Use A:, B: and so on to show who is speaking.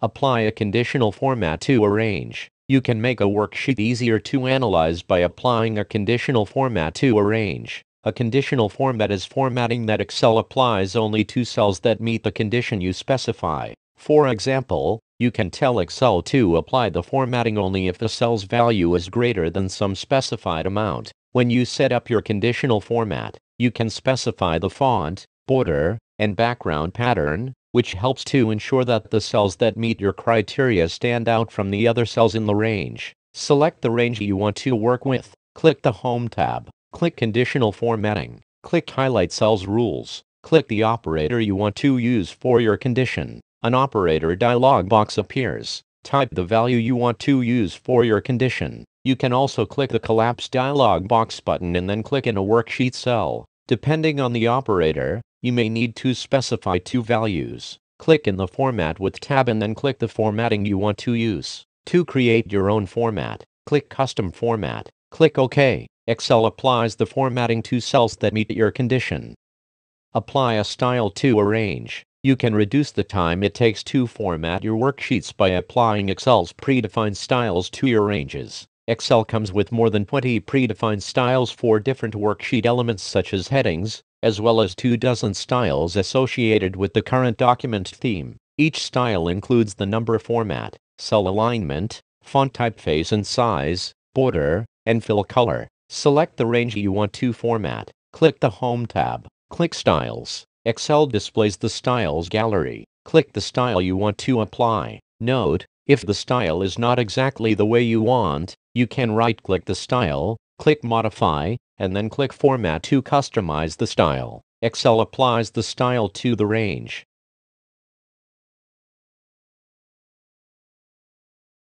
A: Apply a conditional format to a range. You can make a worksheet easier to analyze by applying a conditional format to a range. A conditional format is formatting that Excel applies only to cells that meet the condition you specify. For example, you can tell Excel to apply the formatting only if the cell's value is greater than some specified amount. When you set up your conditional format, you can specify the font, border, and background pattern, which helps to ensure that the cells that meet your criteria stand out from the other cells in the range. Select the range you want to work with. Click the Home tab. Click Conditional Formatting. Click Highlight Cells Rules. Click the operator you want to use for your condition. An operator dialog box appears. Type the value you want to use for your condition. You can also click the Collapse dialog box button and then click in a worksheet cell. Depending on the operator, you may need to specify two values. Click in the Format with tab and then click the formatting you want to use. To create your own format, click Custom Format. Click OK. Excel applies the formatting to cells that meet your condition. Apply a style to a range. You can reduce the time it takes to format your worksheets by applying Excel's predefined styles to your ranges. Excel comes with more than 20 predefined styles for different worksheet elements such as headings, as well as two dozen styles associated with the current document theme. Each style includes the number format, cell alignment, font typeface and size, border, and fill color. Select the range you want to format. Click the Home tab. Click Styles. Excel displays the Styles gallery. Click the style you want to apply. Note, if the style is not exactly the way you want, you can right-click the style, click Modify, and then click Format to customize the style. Excel applies the style to the range.